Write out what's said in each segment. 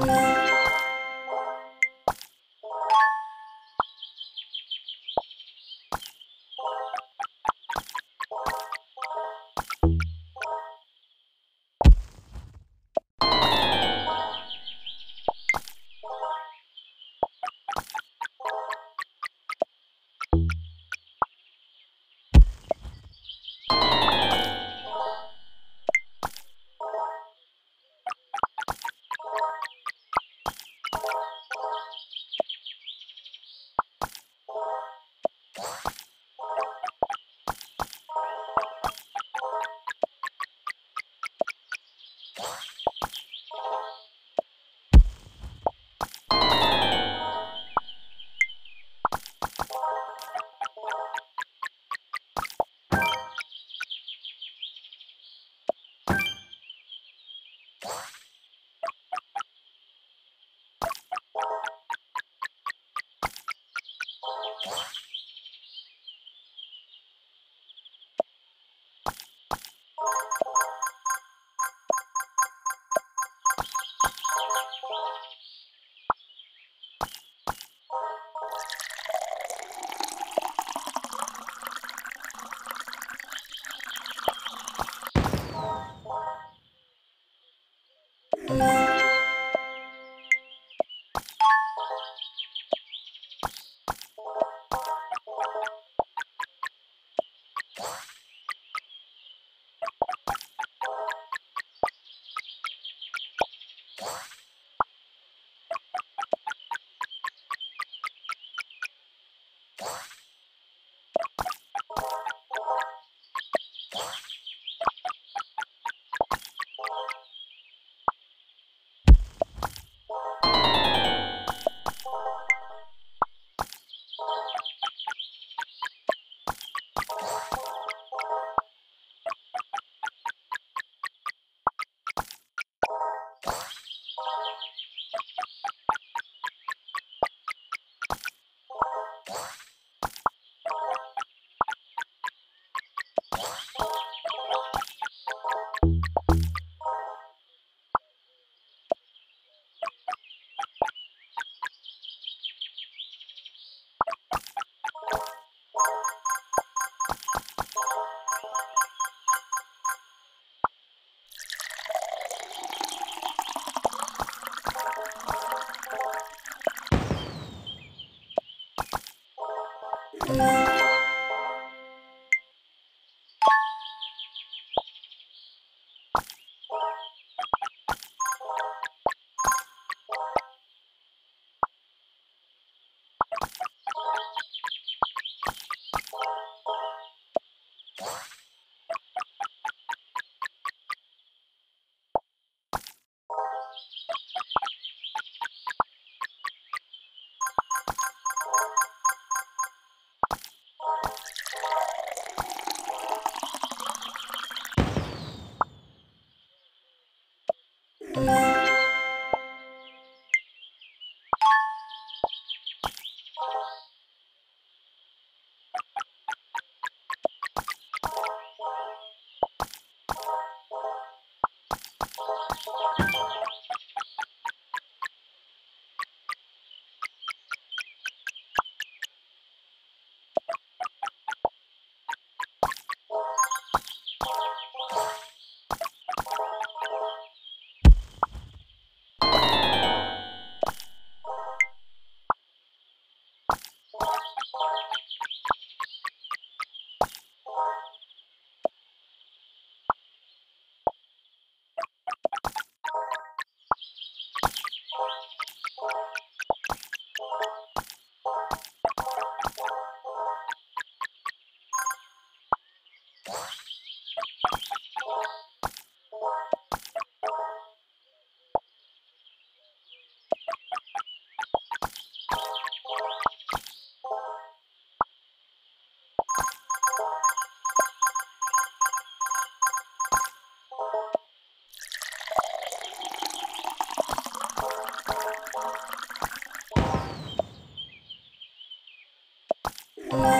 Bye. 어.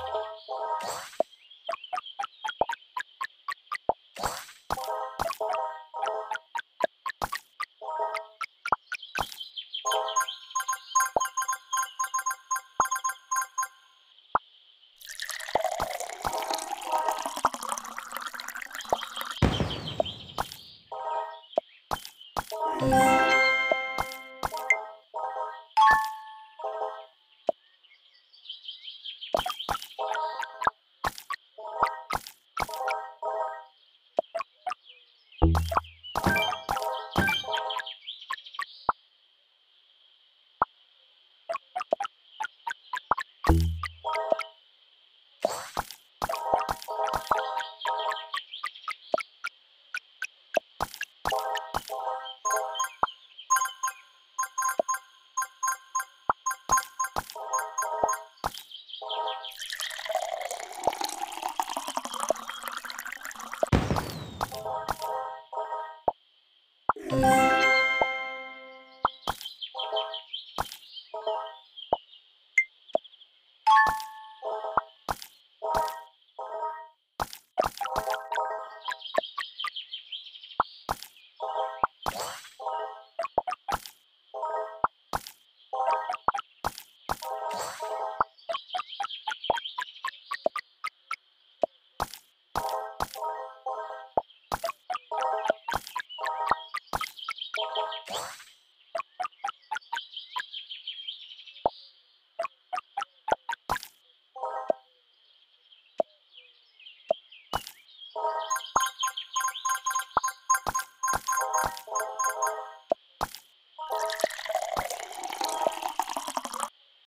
Bye.